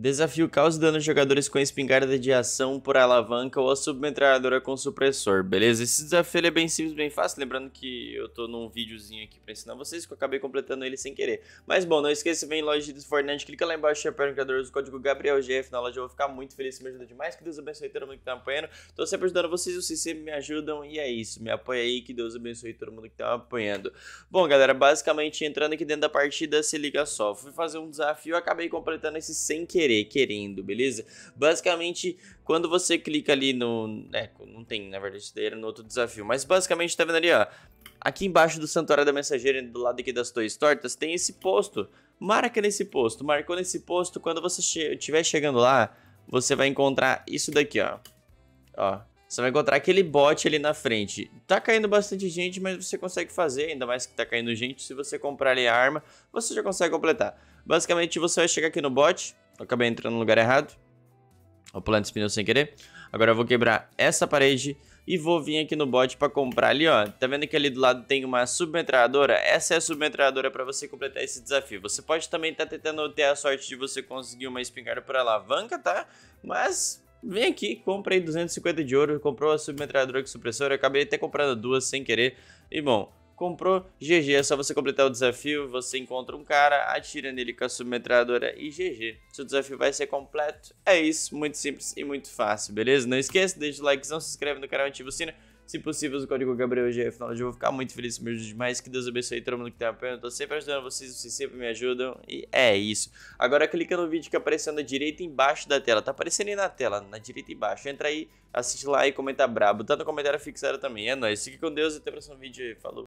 Desafio causa dano aos jogadores com espingarda de ação por alavanca ou a submetralhadora com supressor, beleza? Esse desafio é bem simples, bem fácil, lembrando que eu tô num videozinho aqui pra ensinar vocês, que eu acabei completando ele sem querer. Mas bom, não esqueça, vem em loja de Fortnite, clica lá embaixo, chapéu no criador, usa o código GabrielGF na loja, eu vou ficar muito feliz, você me ajuda demais, que Deus abençoe todo mundo que tá me apoiando. Tô sempre ajudando vocês, vocês sempre me ajudam, e é isso, me apoia aí, que Deus abençoe todo mundo que tá me apoiando. Bom, galera, basicamente, entrando aqui dentro da partida, se liga só, fui fazer um desafio, acabei completando esse sem querer, querendo, beleza? Basicamente, quando você clica ali no... É, não tem, na verdade, isso daí era no outro desafio. Mas basicamente, tá vendo ali, ó. Aqui embaixo do Santuário da Mensageira, do lado aqui das Torres Tortas, tem esse posto. Marca nesse posto. Marcou nesse posto, quando você estiver che chegando lá, você vai encontrar isso daqui, ó. Ó, você vai encontrar aquele bot ali na frente. Tá caindo bastante gente, mas você consegue fazer, ainda mais que tá caindo gente. Se você comprar ali a arma, você já consegue completar. Basicamente, você vai chegar aqui no bot, acabei entrando no lugar errado. Vou pular esse pneu sem querer. Agora eu vou quebrar essa parede e vou vir aqui no bot para comprar ali, ó. Tá vendo que ali do lado tem uma submetralhadora? Essa é a submetralhadora para você completar esse desafio. Você pode também estar tá tentando ter a sorte de você conseguir uma espingarda por alavanca, tá? Mas vem aqui, comprei 250 de ouro, comprou a submetralhadora com supressor, acabei até comprando duas sem querer. E bom, comprou, GG, é só você completar o desafio, você encontra um cara, atira nele com a submetralhadora e GG. Seu desafio vai ser completo, é isso, muito simples e muito fácil, beleza? Não esqueça, deixa o likezão, se inscreve no canal ativa o sino. Se possível, o código GabrielGF eu vou ficar muito feliz, me demais, que Deus abençoe todo mundo que tá apoiando, eu tô sempre ajudando vocês, vocês sempre me ajudam, e é isso. Agora clica no vídeo que apareceu na direita embaixo da tela, tá aparecendo aí na tela, na direita embaixo, entra aí, assiste lá e comenta brabo, tá no comentário fixado também, é nóis, fique com Deus e até o próximo vídeo, falou.